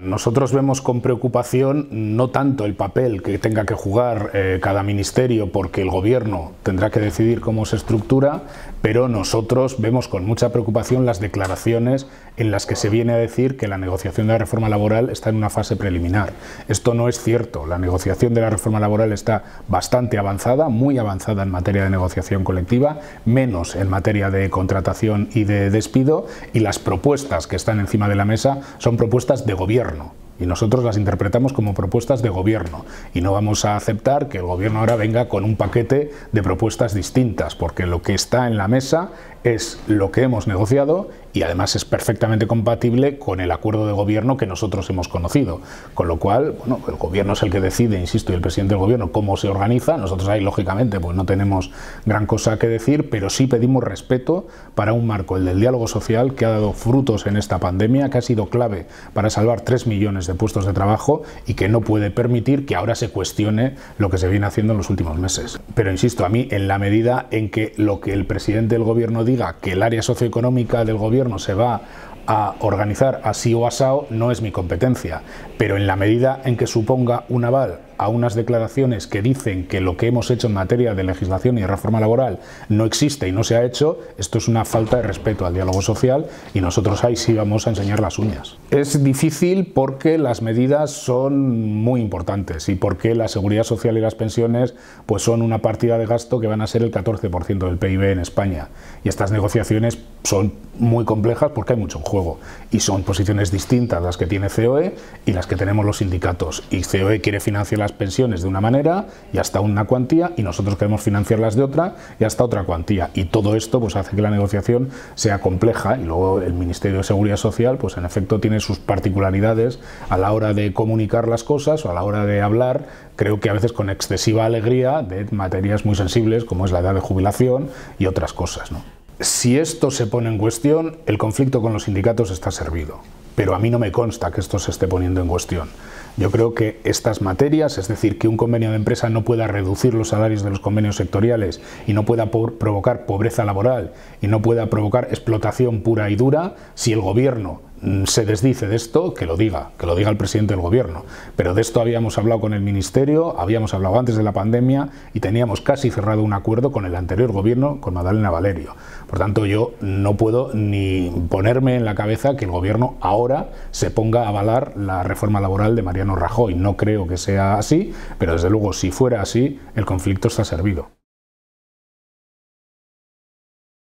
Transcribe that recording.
Nosotros vemos con preocupación no tanto el papel que tenga que jugar eh, cada ministerio porque el gobierno tendrá que decidir cómo se estructura, pero nosotros vemos con mucha preocupación las declaraciones en las que se viene a decir que la negociación de la reforma laboral está en una fase preliminar. Esto no es cierto. La negociación de la reforma laboral está bastante avanzada, muy avanzada en materia de negociación colectiva, menos en materia de contratación y de despido, y las propuestas que están encima de la mesa son propuestas de gobierno y nosotros las interpretamos como propuestas de gobierno. Y no vamos a aceptar que el gobierno ahora venga con un paquete de propuestas distintas, porque lo que está en la mesa es lo que hemos negociado y además es perfectamente compatible con el acuerdo de gobierno que nosotros hemos conocido. Con lo cual, bueno, el gobierno es el que decide, insisto, y el presidente del gobierno cómo se organiza. Nosotros ahí, lógicamente, pues no tenemos gran cosa que decir, pero sí pedimos respeto para un marco, el del diálogo social, que ha dado frutos en esta pandemia, que ha sido clave para salvar 3 millones de puestos de trabajo y que no puede permitir que ahora se cuestione lo que se viene haciendo en los últimos meses. Pero insisto, a mí, en la medida en que lo que el presidente del gobierno diga que el área socioeconómica del gobierno se va a organizar así o asado no es mi competencia, pero en la medida en que suponga un aval a unas declaraciones que dicen que lo que hemos hecho en materia de legislación y reforma laboral no existe y no se ha hecho, esto es una falta de respeto al diálogo social y nosotros ahí sí vamos a enseñar las uñas. Es difícil porque las medidas son muy importantes y porque la seguridad social y las pensiones pues son una partida de gasto que van a ser el 14% del PIB en España y estas negociaciones son muy complejas porque hay mucho en juego y son posiciones distintas las que tiene COE y las que tenemos los sindicatos y COE quiere financiar pensiones de una manera y hasta una cuantía y nosotros queremos financiarlas de otra y hasta otra cuantía y todo esto pues hace que la negociación sea compleja y luego el Ministerio de Seguridad Social pues en efecto tiene sus particularidades a la hora de comunicar las cosas o a la hora de hablar creo que a veces con excesiva alegría de materias muy sensibles como es la edad de jubilación y otras cosas. ¿no? Si esto se pone en cuestión, el conflicto con los sindicatos está servido, pero a mí no me consta que esto se esté poniendo en cuestión. Yo creo que estas materias, es decir, que un convenio de empresa no pueda reducir los salarios de los convenios sectoriales y no pueda provocar pobreza laboral y no pueda provocar explotación pura y dura, si el gobierno se desdice de esto, que lo diga, que lo diga el presidente del gobierno. Pero de esto habíamos hablado con el ministerio, habíamos hablado antes de la pandemia y teníamos casi cerrado un acuerdo con el anterior gobierno, con Madalena Valerio. Por tanto, yo no puedo ni ponerme en la cabeza que el gobierno ahora se ponga a avalar la reforma laboral de Mariano Rajoy. No creo que sea así, pero desde luego si fuera así, el conflicto está servido.